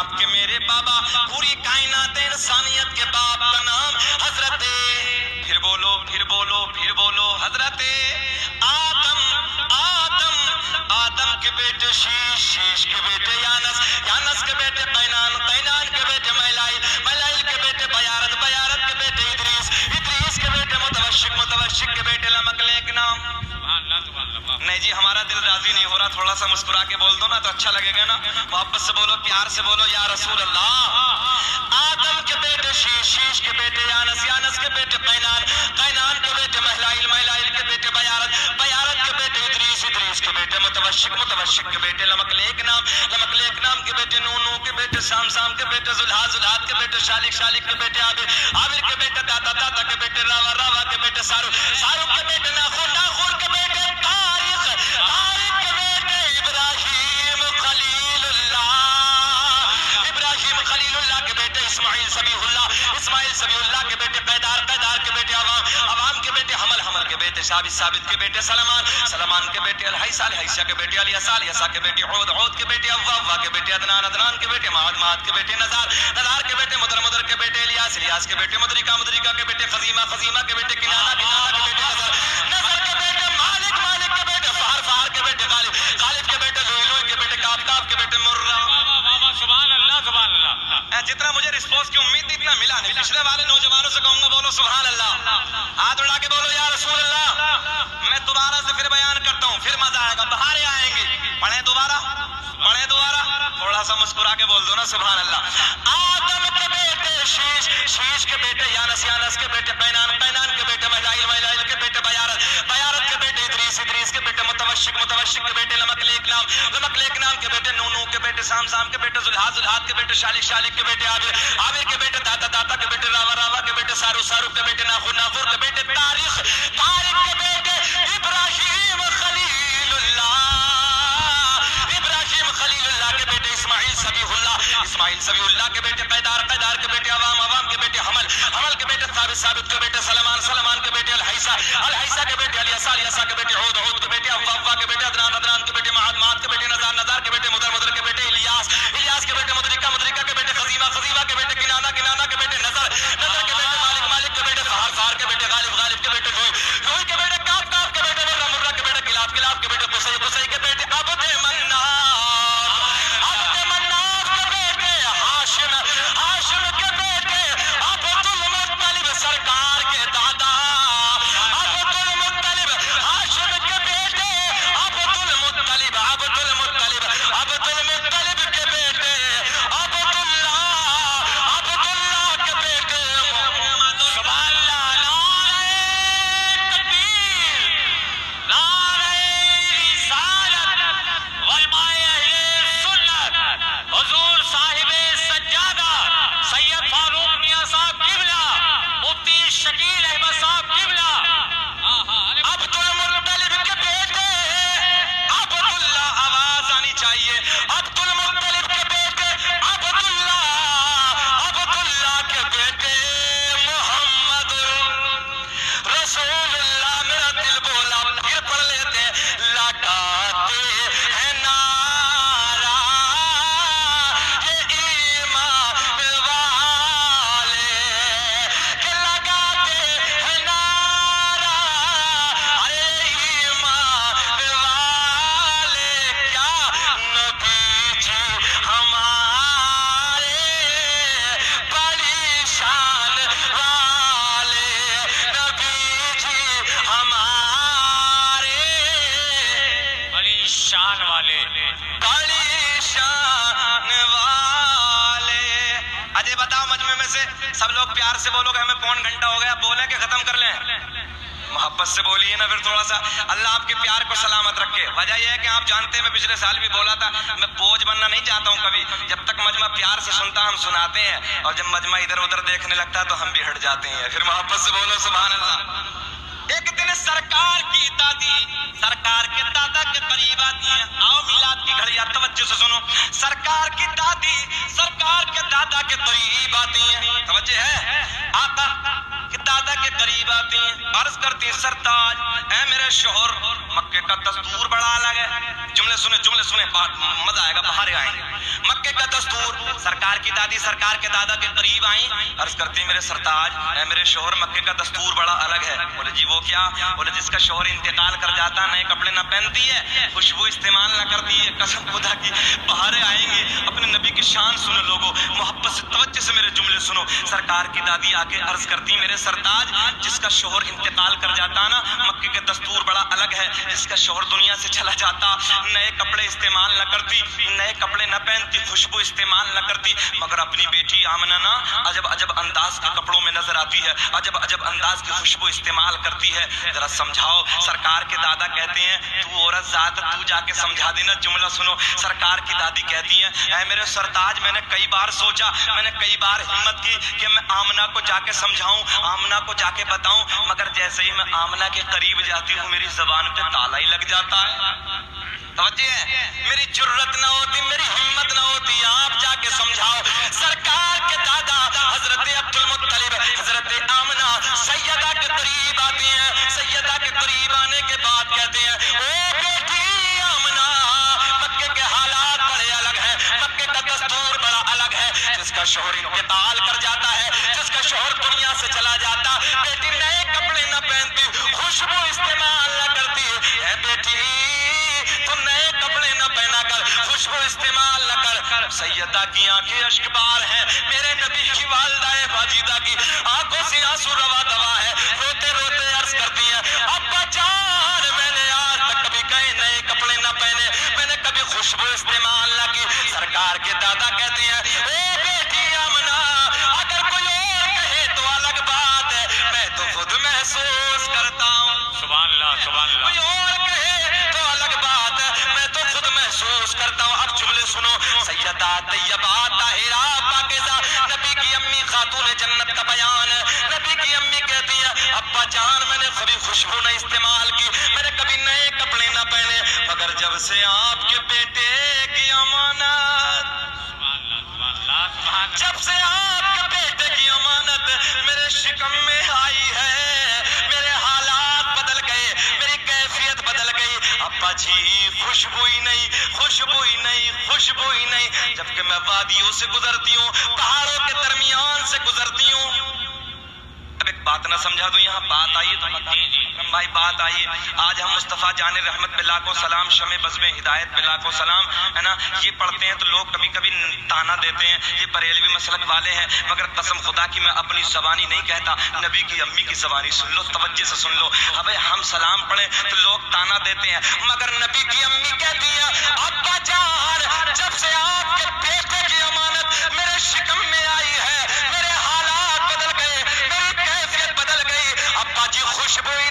آپ کے میرے بابا پوری کائنات انسانیت کے باپ کا نام حضرت پھر بولو پھر بولو پھر بولو، حضرت آدم آدم آدم کے بیٹے شیش شیش کے بیٹے یانس یانس کے بیٹے قینان قینان تھوڑا سا مسکرا کے بول دو نا تو اچھا لگے گا نا محبت سے بولو پیار سے بولو یا رسول اللہ آدم کے بیٹے شیش شیش کے بیٹے یانس یانس کے بیٹے قینان قینان کے بیٹے محلائل محلائل کے بیٹے بیارت بیارت کے بیٹے ادریس ادریس کے بیٹے متوشک متوشک کے بیٹے لمک لیک نام لمک لیک نام کے بیٹے نونو کے بیٹے سام سام کے بیٹے زلحا زلحات کے بیٹے شالک شالک کے بیٹے عابر عابر کے بیٹے داتا داتا کے بیٹے راوا راوا کے بیٹے سارو سارو کے بیٹے ناخون ناخون کے خلیل اللہ کے بیٹے اسماعیل سبیح اللہ اسماعیل سبیح اللہ کے بیٹے قیدار قیدار کے بیٹے عوام عوام کے بیٹے حمل حمل کے بیٹے ثابت ثابت کے بیٹے سلمان سلمان کے بیٹے الحیسہ الحیسہ کے بیٹے علیسہ علیسہ کے بیٹے عود عود کے بیٹے اوا اوا کے بیٹے عدنان عدنان کے بیٹے معاد معاد کے بیٹے نزار نزار کے بیٹے مدر مدر کے بیٹے الیاس الیاس کے بیٹے مدرکہ مدرکہ کے بیٹے خزیمہ خزیمہ کے بیٹے کنانہ کنانہ کے بیٹے نظر نظر کے بیٹے مالک مالک کے بیٹے فہر فہر کے بیٹے غالب غالب کے بیٹے لوئی لوئی کے بیٹے کاف کاف کے بیٹے مرہ سبحان اللہ سبحان اللہ اے جتنا مجھے رسپونس کی امید تھی، اتنا ملا نہیں۔ پچھلے والے نوجوانوں سے کہوں گا، بولو سبحان اللہ۔ ہاتھ اڑا کے بولو، یا رسول اللہ۔ میں دوبارہ سے پھر بیان کرتا ہوں، پھر مزہ آئے گا۔ بہاریں آئیں گی پڑھیں دوبارہ۔ پڑھیں دوبارہ۔ تھوڑا سا مسکرا کے بول دو نا، سبحان اللہ۔ آدم کے بیٹے شیش شیش کے بیٹے یانس یانس کے بیٹے قینان قینان کے بیٹے مہلائل مہلائل کے بیٹے بیارت بیارت کے بیٹے ادریس ادریس کے بیٹے متوشک متوشک کے بیٹے لمک لیک نام لمک لیک نام کے بیٹے نونو کے بیٹے سام سام کے بیٹے زلحات زلحات کے بیٹے شالک شالک کے بیٹے عابر عابر کے بیٹے داتا داتا کے بیٹے راوا راوا کے بیٹے سارو سارو کے بیٹے ناخور ناخور کے بیٹے تاریخ تاریخ کے بیٹے ابراہیم خلیل اللہ ابراہیم خلیل اللہ کے بیٹے اسماعیل سبیح اللہ اسماعیل سبیح اللہ کے بیٹے قیدار قیدار کے بیٹے عوام عوام کے بیٹے حمل حمل کے بیٹے ثابت ثابت کے بیٹے سلمان سلمان کے بیٹے الحیسہ الحیسہ کے بیٹے علیسہ علیسہ کے بیٹے کے شان شان والے۔ اجے بتاؤ مجمع میں سے سب لوگ پیار سے بولو کہ ہمیں پون گھنٹہ ہو گیا بولے کہ ختم کر لیں؟ محبت سے بولیے نا پھر تھوڑا سا۔ اللہ آپ کے پیار کو سلامت رکھے۔ وجہ یہ ہے کہ آپ جانتے ہیں، میں پچھلے سال بھی بولا تھا، میں بوجھ بننا نہیں چاہتا ہوں کبھی۔ جب تک مجمع پیار سے سنتا، ہم سناتے ہیں۔ اور جب مجمع ادھر ادھر دیکھنے لگتا ہے تو ہم بھی ہٹ جاتے ہیں۔ پھر محبت سے بولو، سبحان اللہ۔ نے سرکار کی دادی، سرکار کے دادا کے قریب آتی ہیں۔ آؤ میلاد کی گھڑیا توجہ سے سنو۔ سرکار کی دادی، سرکار کے دادا کے قریب آتی ہیں۔ توجہ ہے؟ آقا کہ دادا کے قریب آتی ہیں۔ عرض کرتی ہے سرتاج، اے میرے شوہر مکہ کا دستور بڑا الگ ہے۔ جملے سنے جملے سنے بات مزہ آئے گا، باہر آئیں گے مکے کا دستور، سرکار کی دادی، سرکار کے دادا کے قریب آئیں۔ عرض کرتی ہے میرے سرتاج، اے میرے شوہر، مکے کا دستور بڑا الگ ہے۔ بولے جی وہ کیا؟ بولے جس کا شوہر انتقال کر جاتا نئے کپڑے نہ پہنتی ہے، خوشبو استعمال نہ کرتی ہے، قسم خدا کی بہاریں آئیں گے، اپنے نبی کے کی شان سنو لوگو، محبت سے توجہ سے میرے جملے سنو۔ سرکار کی دادی آ عرض کرتی، میرے سرداج جس کا شوہر انتقال کر جاتا نا مکہ کے دستور بڑا الگ ہے۔ جس کا شوہر دنیا سے چلا جاتا، نئے کپڑے استعمال نہ کرتی، نئے کپڑے نہ پہنتی، خوشبو استعمال نہ کرتی۔ مگر اپنی بیٹی آمنہ نا، عجب عجب انداز کے کپڑوں میں نظر آتی ہے، عجب عجب انداز کے خوشبو استعمال کرتی ہے۔ ذرا سمجھاؤ، سرکار کے دادا کہتے ہیں، تو عورت ذات، تو جا کے سمجھا دینا، جملہ سنو۔ سرکار کی دادی کہتی ہیں، اے میرے سر حضرت، آج میں نے کئی بار سوچا، میں نے کئی بار حمد کی کہ میں آمنہ کو جا کے سمجھاؤں، آمنہ کو جا کے بتاؤں، مگر جیسے ہی میں آمنہ کے قریب جاتی ہوں، میری زبان پہ تالہ ہی لگ جاتا ہے۔ توجہ ہے؟ میری جرت نہ ہوتی، میری حمد نہ ہوتی، آپ جا کے سمجھاؤ۔ سرکار کے سیدہ کی آنکھیں اشکبار ہیں۔ میرے نبی کی والدہ باجیدہ کی آنکھوں سے آنسو روا دوا ہے۔ روتے روتے عرض کر دیا ابا جان میں نے آج تک کبھی کہیں نئے کپڑے نہ پہنے۔ میں نے کبھی خوشبو استعمال نہ کی۔ سرکار کے دادا کہتے ہیں اے بیٹی آمنا اگر کوئی اور کہے تو الگ بات ہے۔ میں تو خود محسوس کرتا ہوں۔ سبان اللہ سبان اللہ۔ کوئی اور سیدہ طیبہ طاہرہ پاکزہ نبی کی امی خاتون جنت کا بیان، نبی کی امی کہتی ہے ابا جان، میں نے خوبی خوشبو نہ استعمال کی، میں نے کبھی نئے کپڑے نہ پہنے، مگر جب سے آپ کے بیٹے جی خوشبو ہی نہیں خوشبو ہی نہیں خوشبو ہی نہیں۔ جبکہ میں وادیوں سے گزرتی ہوں، پہاڑوں کے درمیان سے گزرتی ہوں بات نہ سمجھا دوں یہاں بات آئیے تو کرم جی جی بھائی بات آئیے آج ہم مصطفیٰ جان رحمت پہ لاکھوں سلام، شمع بزم ہدایت پہ لاکھوں سلام، ہے نا؟ یہ پڑھتے ہیں تو لوگ کبھی کبھی تانہ دیتے ہیں، یہ بریلوی مسلک والے ہیں، مگر قسم خدا کی میں اپنی زبانی نہیں کہتا، نبی کی، امی کی زبانی سن لو، توجہ سے سن لو۔ اب ہم سلام پڑھیں تو لوگ تانہ دیتے ہیں، مگر نبی کی امی کہتی ہے ابا جان؟ جب سے آپ کے بیٹے کی امانت میرے شکر It's your boy